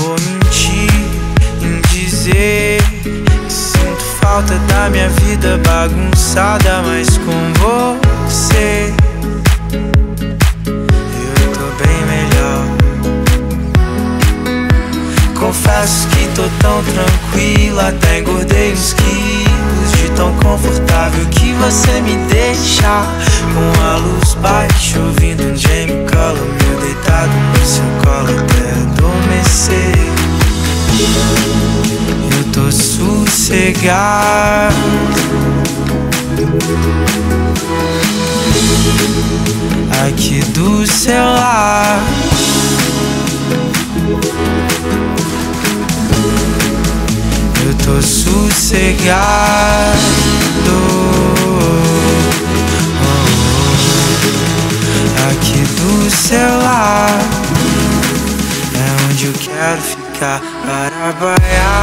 vou mentir em dizer que sinto falta da minha vida bagunçada, mas com você eu tô bem melhor. Confesso que tô tão tranquila, até engordei uns quilos de tão confortável que você me deixa com a luz baixa, ouvindo um Jamie Cullum, meu deitado no seu colo até adormecer. Sossegado. Aqui do seu lado. Eu tô sossegado. Aqui do seu lado é onde eu quero ficar. Para baiar,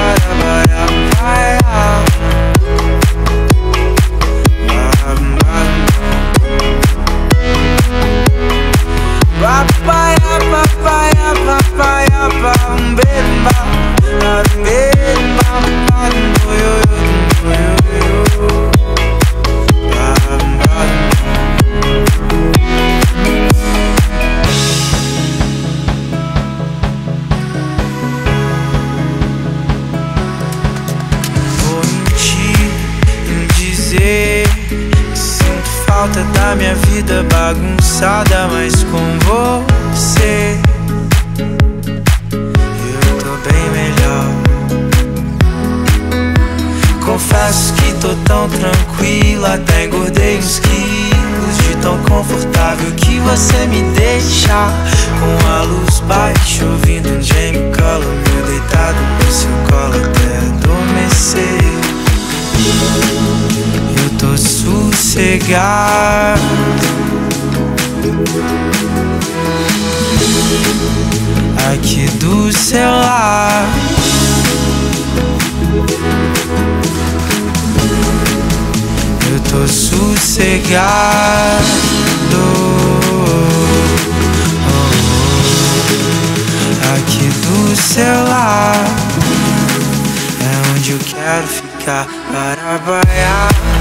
Falta da minha vida bagunçada, mas com você eu tô bem melhor. Confesso que tô tão tranquila, até engordei uns quilos de tão confortável que você me deixa com a luz baixa, sossegado. Aqui do seu lado. Eu tô sossegado. Aqui do seu lado é onde eu quero ficar. Para baiar.